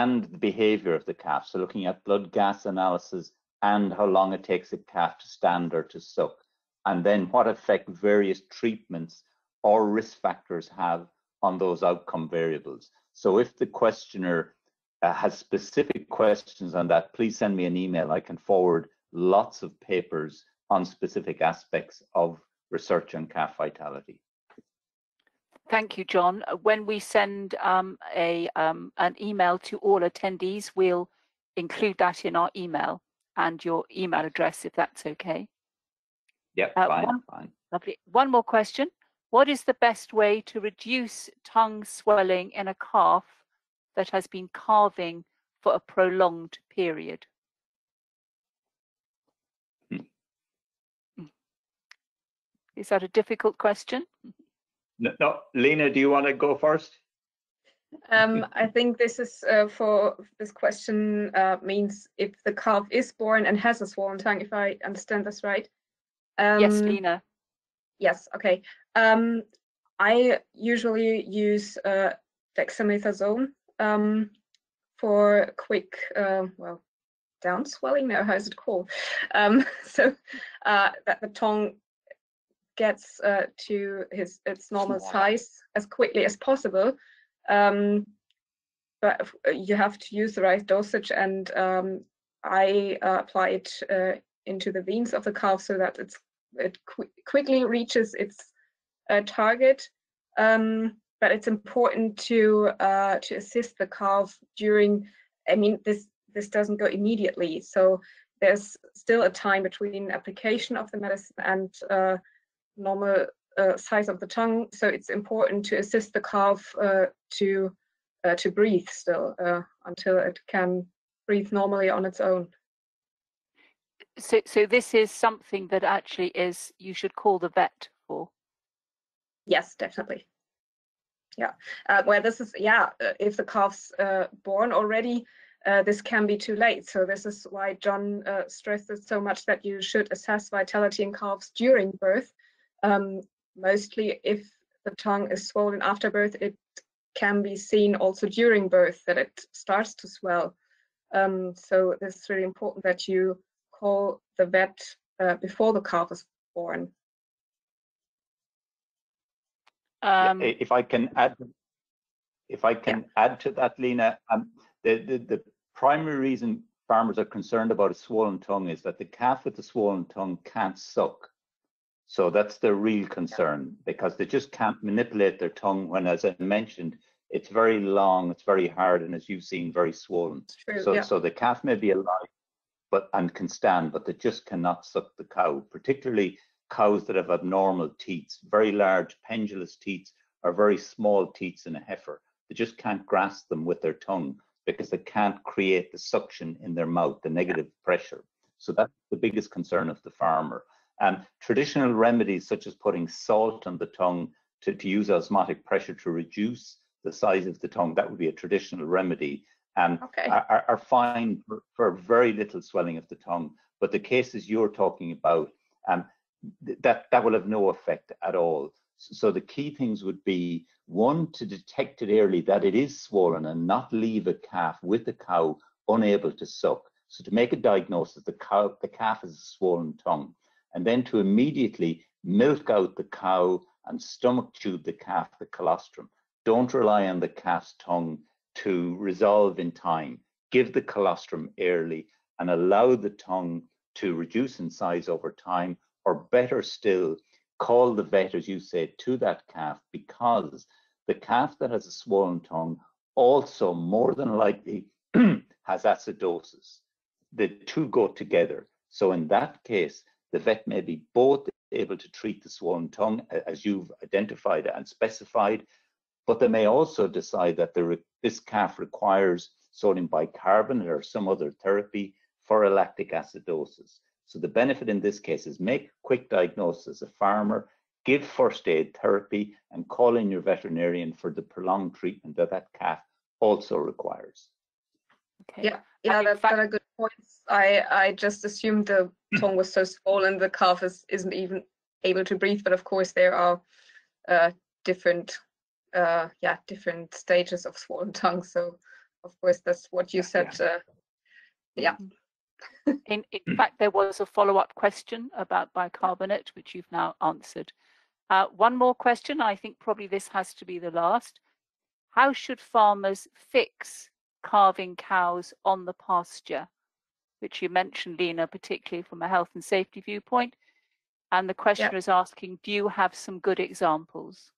and the behavior of the calf. So looking at blood gas analysis and how long it takes a calf to stand or to suck, and then what effect various treatments or risk factors have on those outcome variables. So if the questioner uh, has specific questions on that, please send me an email. I can forward lots of papers on specific aspects of research on calf vitality. Thank you, John. Uh, When we send um, a um, an email to all attendees, we'll include that in our email and your email address, if that's okay. Yep, Uh, fine, one- fine. Lovely. One more question. What is the best way to reduce tongue swelling in a calf that has been calving for a prolonged period? Hmm. Mm. Is that a difficult question? No, no, Lena, do you want to go first? Um, I think this is uh, for this question uh, means if the calf is born and has a swollen tongue, if I understand this right. Um, yes, Lena. Yes, okay. Um, I usually use uh, dexamethasone um, for quick, uh, well, down swelling. Now, how is it called? Um, *laughs* so uh, that the tongue gets uh, to his its normal size as quickly as possible. Um, but uh, you have to use the right dosage, and um, I uh, apply it uh, into the veins of the calf so that it's it qui- quickly reaches its uh, target. Um, but it's important to uh, to assist the calf during. I mean, this this doesn't go immediately, so there's still a time between application of the medicine and uh, normal uh, size of the tongue. So it's important to assist the calf uh, to uh, to breathe still uh, until it can breathe normally on its own. So, so this is something that actually is you should call the vet for. Yes, definitely. Yeah, uh, where this is, yeah, uh, if the calf's uh, born already, uh, this can be too late. So this is why John uh, stressed so much that you should assess vitality in calves during birth. Um, mostly if the tongue is swollen after birth, it can be seen also during birth that it starts to swell. Um, so it's really important that you call the vet uh, before the calf is born. Um, i- If I can add, if I can add to that, Lena, um, the, the, the primary reason farmers are concerned about a swollen tongue is that the calf with the swollen tongue can't suck. So that's the real concern because they just can't manipulate their tongue when, as I mentioned, it's very long, it's very hard, and as you've seen, very swollen. True. So, yeah. so the calf may be alive, but and can stand, but they just cannot suck the cow. Particularly cows that have abnormal teats, very large pendulous teats, or very small teats in a heifer. They just can't grasp them with their tongue because they can't create the suction in their mouth, the negative pressure. So that's the biggest concern of the farmer. And traditional remedies such as putting salt on the tongue to, to use osmotic pressure to reduce the size of the tongue, that would be a traditional remedy. Um, Okay. are, are- are fine for, for very little swelling of the tongue. But the cases you're talking about, um, th- that, that will have no effect at all. So the key things would be one, to detect it early that it is swollen and not leave a calf with the cow unable to suck. So to make a diagnosis, the cow, the calf has a swollen tongue, and then to immediately milk out the cow and stomach tube the calf, the colostrum. Don't rely on the calf's tongue to resolve in time. Give the colostrum early and allow the tongue to reduce in size over time, or better still, call the vet, as you said, to that calf because the calf that has a swollen tongue also more than likely *clears throat* has acidosis. The two go together. So in that case, the vet may be both able to treat the swollen tongue as you've identified and specified, but they may also decide that the, re- this calf requires sodium bicarbonate or some other therapy for a lactic acidosis. So the benefit in this case is make quick diagnosis as a farmer, give first aid therapy, and call in your veterinarian for the prolonged treatment that that calf also requires. okay. Yeah, yeah, in that, fact- that are good points. I I just assumed the tongue was so swollen the calf is, isn't even able to breathe, but of course there are uh, different uh, yeah different stages of swollen *laughs* tongue. So of course that's what you Yeah, said. Uh, yeah. *laughs* In, in fact, there was a follow-up question about bicarbonate, which you've now answered. Uh, one more question. I think probably this has to be the last. How should farmers fix calving cows on the pasture? Which you mentioned, Lena, particularly from a health and safety viewpoint. And the questioner is asking, do you have some good examples?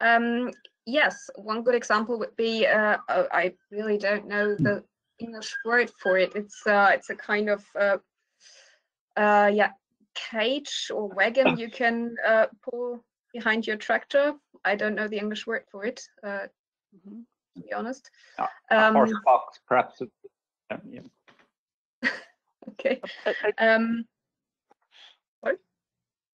Um, yes, one good example would be uh, uh, I really don't know the English word for it. It's uh, it's a kind of uh, uh, yeah cage or wagon you can uh, pull behind your tractor. I don't know the English word for it, uh, Mhm. to be honest. Um, horse box, perhaps. Um, yeah. *laughs* okay. A, a- Um,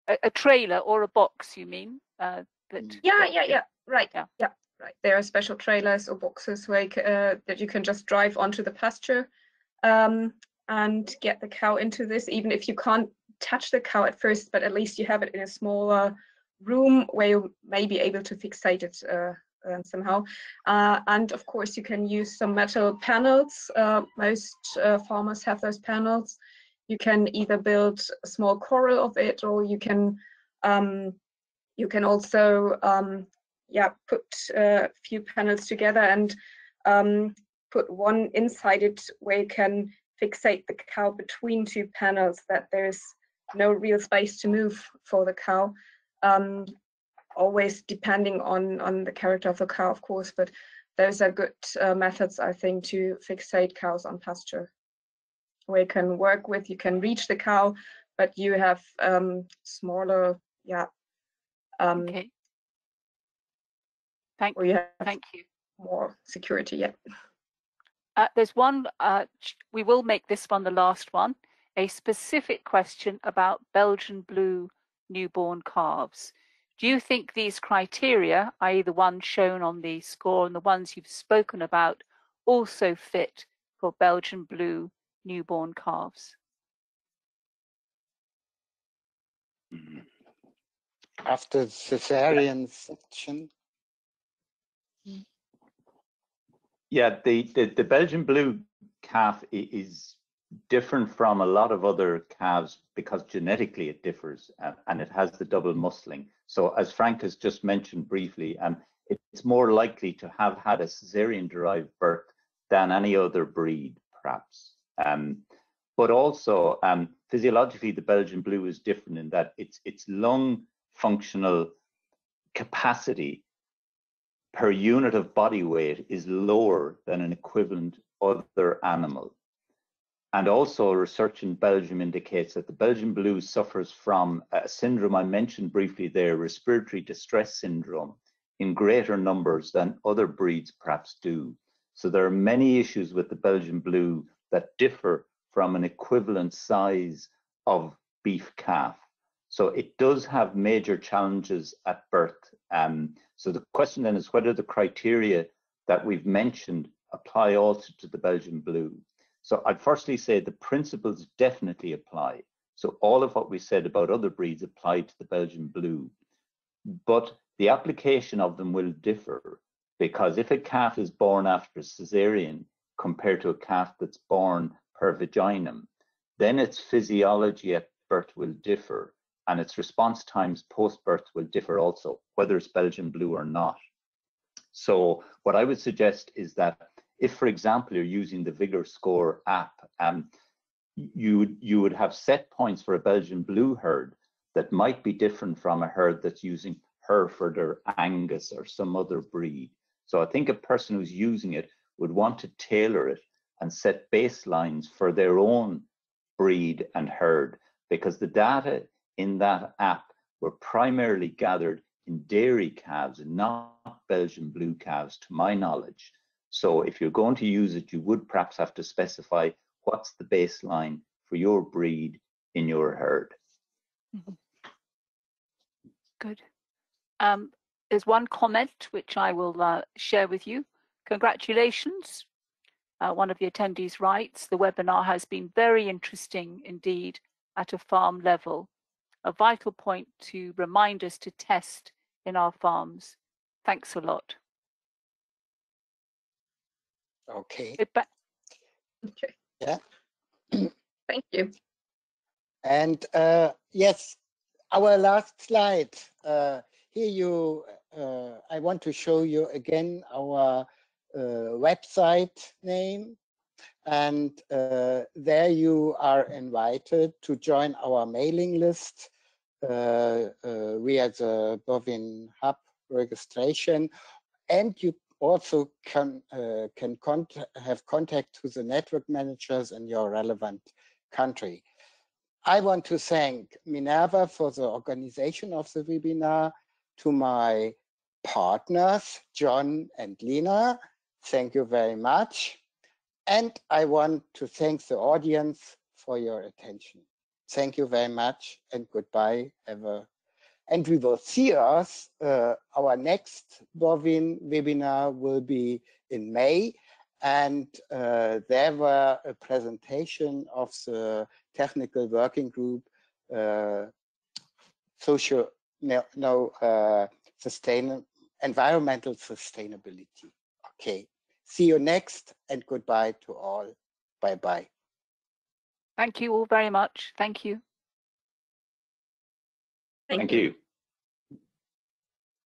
a, a trailer or a box, you mean? Uh, that yeah, that- yeah, yeah. Right. Yeah. Yeah. right. There are special trailers or boxes where you ca- uh, that you can just drive onto the pasture um, and get the cow into this, even if you can't touch the cow at first, but at least you have it in a smaller room where you may be able to fixate it uh, uh, somehow. Uh, and of course, you can use some metal panels. Uh, most uh, farmers have those panels. You can either build a small coral of it, or you can um, you can also um, yeah put a few panels together and um, put one inside it where you can fixate the cow between two panels that there's no real space to move for the cow. Um, always depending on on the character of the cow, of course, but those are good uh, methods, I think, to fixate cows on pasture. Where you can work with, you can reach the cow, but you have um, smaller, yeah, um, Okay. Thank, you thank you. more security. Yeah. Uh, there's one, uh, we will make this one the last one, a specific question about Belgian blue newborn calves. Do you think these criteria, i.e. the ones shown on the score and the ones you've spoken about, also fit for Belgian blue newborn calves? After cesarean section, Yeah, the, the, the Belgian blue calf is different from a lot of other calves because genetically it differs uh, and it has the double muscling. So as Frank has just mentioned briefly, um, it's more likely to have had a cesarean derived birth than any other breed, perhaps. Um, but also um, physiologically, the Belgian blue is different in that its its lung functional capacity per unit of body weight is lower than an equivalent other animal. And also research in Belgium indicates that the Belgian blue suffers from a syndrome I mentioned briefly there, respiratory distress syndrome, in greater numbers than other breeds perhaps do. So there are many issues with the Belgian blue that differ from an equivalent size of beef calf. So it does have major challenges at birth. Um, so the question then is whether the criteria that we've mentioned apply also to the Belgian blue. So I'd firstly say the principles definitely apply. So all of what we said about other breeds apply to the Belgian blue. But the application of them will differ because if a calf is born after a cesarean compared to a calf that's born per vaginum, then its physiology at birth will differ and its response times post-birth will differ also, whether it's Belgian blue or not. So what I would suggest is that if, for example, you're using the Vigor Score app, um, you, would- you would have set points for a Belgian blue herd that might be different from a herd that's using Hereford or Angus or some other breed. So I think a person who's using it would want to tailor it and set baselines for their own breed and herd because the data in that app were primarily gathered in dairy calves and not Belgian blue calves, to my knowledge. So if you're going to use it, you would perhaps have to specify what's the baseline for your breed in your herd. Good. Um, there's one comment which I will uh, share with you. Congratulations. Uh, one of the attendees writes, the webinar has been very interesting indeed at a farm level. A vital point to remind us to test in our farms. Thanks a lot. Okay. Ba- *laughs* Okay. Yeah. *clears throat* Thank you. And uh, yes, our last slide. Uh, here you, uh, I want to show you again our uh, website name. And uh, there you are invited to join our mailing list uh, uh, via the BovINE Hub registration. And you also can, uh, can have contact to the network managers in your relevant country. I want to thank Minerva for the organization of the webinar, to my partners, John and Lena. Thank you very much. And I want to thank the audience for your attention. Thank you very much and goodbye. Have a and we will see us. Uh, our next BovINE webinar will be in May, and uh, there were a presentation of the technical working group, uh, social no, no uh, sustain environmental sustainability. Okay, see you next, and goodbye to all. Bye bye. Thank you all very much. Thank you. Thank you.